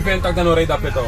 powiem tak na Norejda pytał.